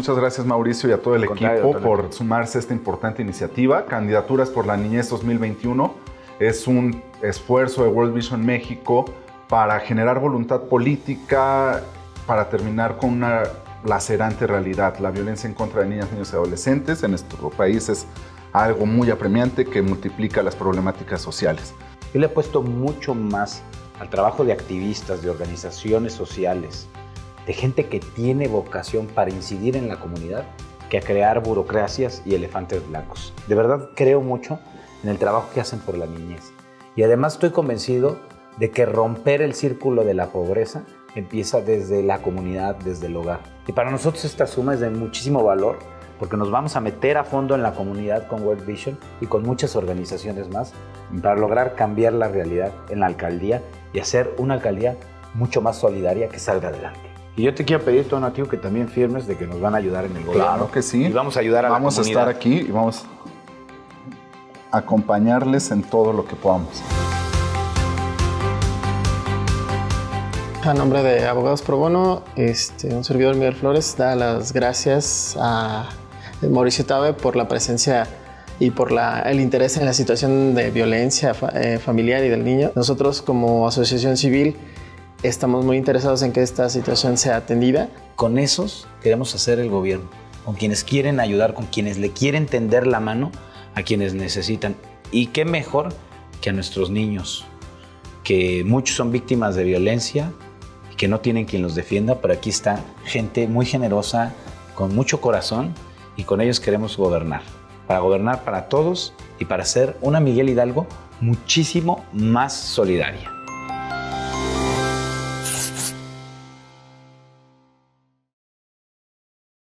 muchas gracias Mauricio y a todo el equipo por sumarse a esta importante iniciativa. Candidaturas por la Niñez 2021 es un esfuerzo de World Vision México para generar voluntad política, para terminar con una lacerante realidad. La violencia en contra de niñas, niños y adolescentes en nuestro país es algo muy apremiante que multiplica las problemáticas sociales. Yo le he puesto mucho más al trabajo de activistas, de organizaciones sociales, de gente que tiene vocación para incidir en la comunidad, que a crear burocracias y elefantes blancos. De verdad creo mucho en el trabajo que hacen por la niñez. Y además estoy convencido de que romper el círculo de la pobreza empieza desde la comunidad, desde el hogar. Y para nosotros esta suma es de muchísimo valor porque nos vamos a meter a fondo en la comunidad con World Vision y con muchas organizaciones más para lograr cambiar la realidad en la alcaldía y hacer una alcaldía mucho más solidaria que salga adelante. Y yo te quiero pedir, Tonatiuh, que también firmes de que nos van a ayudar en el gobierno. Claro que sí. Y vamos a ayudar a vamos la comunidad. Vamos a estar aquí y vamos a acompañarles en todo lo que podamos. A nombre de Abogados Pro Bono, este, un servidor Miguel Flores da las gracias a Mauricio Tabe por la presencia y por el interés en la situación de violencia eh, familiar y del niño. Nosotros como asociación civil estamos muy interesados en que esta situación sea atendida. Con esos queremos hacer el gobierno, con quienes quieren ayudar, con quienes le quieren tender la mano a quienes necesitan. Y qué mejor que a nuestros niños, que muchos son víctimas de violencia, que no tienen quien los defienda, pero aquí está gente muy generosa, con mucho corazón, y con ellos queremos gobernar, para gobernar para todos y para ser una Miguel Hidalgo muchísimo más solidaria.